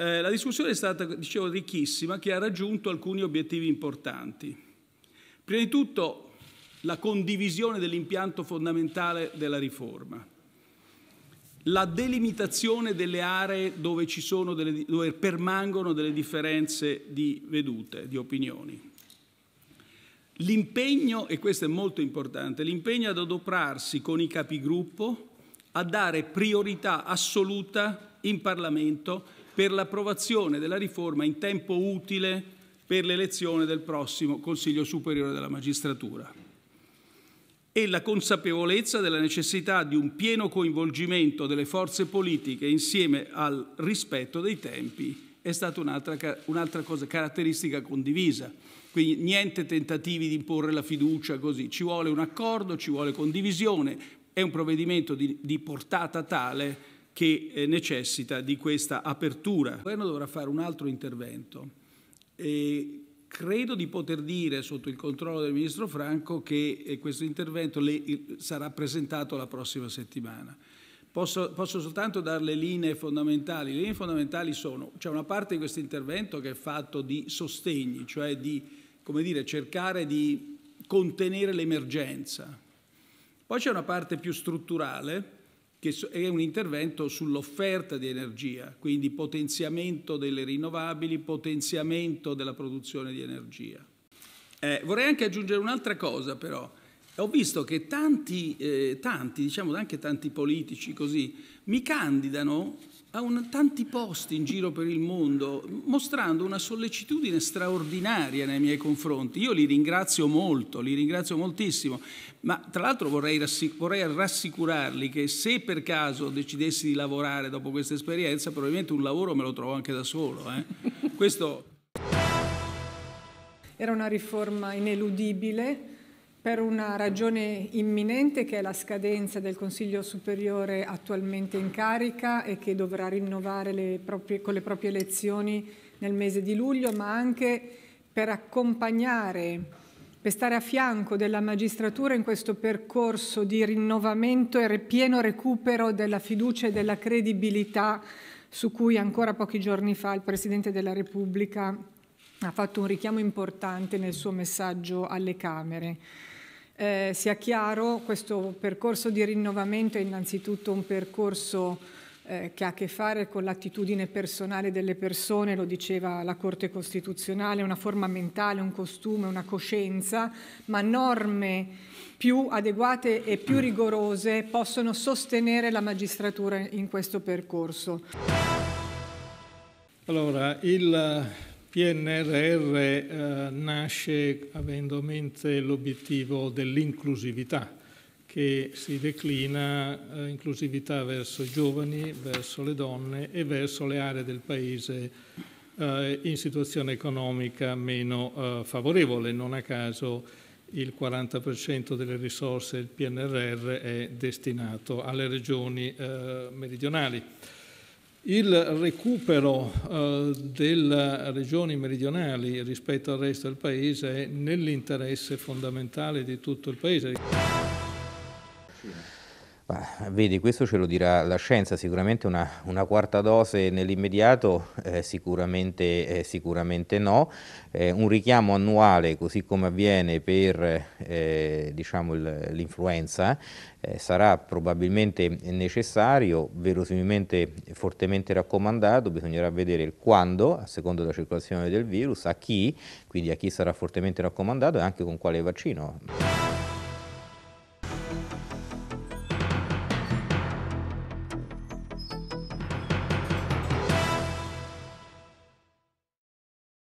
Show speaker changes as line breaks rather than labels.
Eh, la discussione è stata, dicevo, ricchissima, che ha raggiunto alcuni obiettivi importanti. Prima di tutto la condivisione dell'impianto fondamentale della riforma, la delimitazione delle aree dove, delle, dove permangono delle differenze di vedute, di opinioni. L'impegno, e questo è molto importante, l'impegno ad adoperarsi con i capigruppo a dare priorità assoluta in Parlamento per l'approvazione della riforma in tempo utile per l'elezione del prossimo Consiglio Superiore della Magistratura. E la consapevolezza della necessità di un pieno coinvolgimento delle forze politiche insieme al rispetto dei tempi è stata un'altra, un'altra cosa, caratteristica condivisa. Quindi niente tentativi di imporre la fiducia così, ci vuole un accordo, ci vuole condivisione, è un provvedimento di, di portata tale che eh, necessita di questa apertura. Il governo dovrà fare un altro intervento e credo di poter dire sotto il controllo del Ministro Franco che eh, questo intervento sarà presentato la prossima settimana. Posso, posso, soltanto dare le linee fondamentali. Le linee fondamentali sono, c'è una parte di questo intervento che è fatto di sostegni, cioè di dire, cercare di contenere l'emergenza. Poi c'è una parte più strutturale che è un intervento sull'offerta di energia, quindi potenziamento delle rinnovabili, potenziamento della produzione di energia. Eh, vorrei anche aggiungere un'altra cosa però. Ho visto che tanti, eh, tanti, diciamo anche tanti politici così, mi candidano a un, tanti posti in giro per il mondo, mostrando una sollecitudine straordinaria nei miei confronti. Io li ringrazio molto, li ringrazio moltissimo, ma tra l'altro vorrei, vorrei rassicurarli che se per caso decidessi di lavorare dopo questa esperienza, probabilmente un lavoro me lo trovo anche da solo. Eh. Questo...
Era una riforma ineludibile per una ragione imminente che è la scadenza del Consiglio Superiore attualmente in carica e che dovrà rinnovare le proprie, con le proprie elezioni nel mese di luglio, ma anche per accompagnare, per stare a fianco della magistratura in questo percorso di rinnovamento e pieno recupero della fiducia e della credibilità su cui ancora pochi giorni fa il Presidente della Repubblica ha fatto un richiamo importante nel suo messaggio alle Camere. Eh, sia chiaro, questo percorso di rinnovamento è innanzitutto un percorso eh, che ha a che fare con l'attitudine personale delle persone, lo diceva la Corte Costituzionale, una forma mentale, un costume, una coscienza, ma norme più adeguate e più rigorose possono sostenere la magistratura in questo percorso.
Allora, il PNRR eh, nasce avendo a mente l'obiettivo dell'inclusività che si declina eh, inclusività verso i giovani, verso le donne e verso le aree del Paese eh, in situazione economica meno eh, favorevole. Non a caso il 40% delle risorse del PNRR è destinato alle regioni eh, meridionali. Il recupero eh, delle regioni meridionali rispetto al resto del Paese è nell'interesse fondamentale di tutto il Paese.
Vedi, questo ce lo dirà la scienza, sicuramente una, una quarta dose nell'immediato, eh, sicuramente, eh, sicuramente, no. Eh, un richiamo annuale, così come avviene per eh, diciamo l'influenza, eh, sarà probabilmente necessario, verosimilmente fortemente raccomandato, bisognerà vedere il quando, a seconda della circolazione del virus, a chi, quindi a chi sarà fortemente raccomandato e anche con quale vaccino.